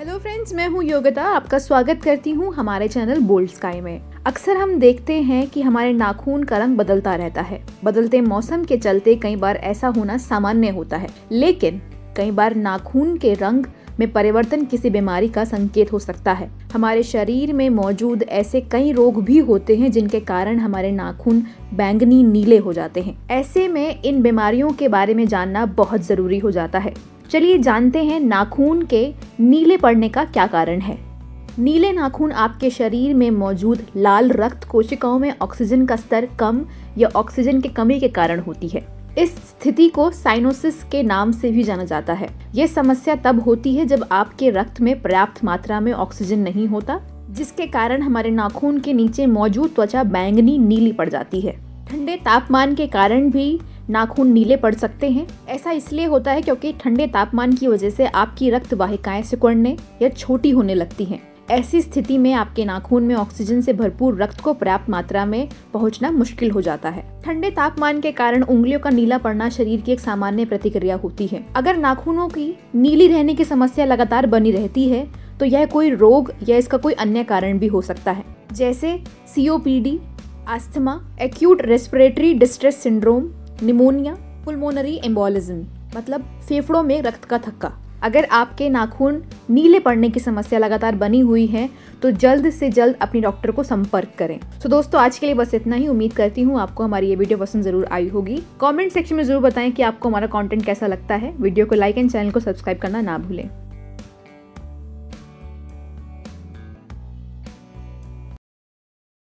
Hello friends मैं हूँ योगिता, आपका स्वागत करती हूँ हमारे चैनल बोल्ड स्काई में। अक्सर हम देखते हैं कि हमारे नाखून का रंग बदलता रहता है। बदलते मौसम के चलते कई बार ऐसा होना सामान्य होता है। लेकिन कई बार नाखून के रंग में परिवर्तन किसी बीमारी का संकेत हो सकता है। हमारे शरीर में मौजूद ऐसे कई रोग भी होते हैं जिनके कारण हमारे नाखून बैंगनी नीले हो जाते हैं। ऐसे में इन बीमारियों के बारे में जानना बहुत ज़रूरी हो जाता है। चलिए जानते हैं नाखून के नीले पड़ने का क्या कारण है। नीले नाखून आपके शरीर में मौजूद लाल रक्त कोशिकाओं में ऑक्सीजन का स्तर कम या ऑक्सीजन की कमी के कारण होती है। इस स्थिति को साइनोसिस के नाम से भी जाना जाता है। ये समस्या तब होती है जब आपके रक्त में पर्याप्त मात्रा में ऑक्सीजन नहीं होता, जिसके कारण हमारे नाखून के नीचे मौजूद त्वचा बैंगनी नीली पड़ जाती है। ठंडे तापमान के कारण भी नाखून नीले पड़ सकते हैं। ऐसा इसलिए होता है क्योंकि ठंडे तापमान की वजह से आपकी रक्त वाहिकाएँ सिकुड़ने या छोटी होने लगती हैं। ऐसी स्थिति में आपके नाखून में ऑक्सीजन से भरपूर रक्त को पर्याप्त मात्रा में पहुँचना मुश्किल हो जाता है। ठंडे तापमान के कारण उंगलियों का नीला पड़ना शरीर की एक सामान्य प्रतिक्रिया होती है। अगर नाखूनों की नीली रहने की समस्या लगातार बनी रहती है तो यह कोई रोग या इसका कोई अन्य कारण भी हो सकता है। जैसे COPD asthma acute respiratory distress syndrome pneumonia pulmonary embolism मतलब फेफड़ों में रक्त का थक्का। अगर आपके नाखून नीले पड़ने की समस्या लगातार बनी हुई है तो जल्द से जल्द अपने डॉक्टर को संपर्क करें। तो दोस्तों, आज के लिए बस इतना ही। उम्मीद करती हूँ आपको हमारी ये वीडियो पसंद ज़रूर आई होगी। कॉमेंट सेक्शन में ज़रूर बताएँ कि आपको हमारा कॉन्टेंट कैसा लगता है। वीडियो को लाइक एंड चैनल को सब्सक्राइब करना ना भूलें।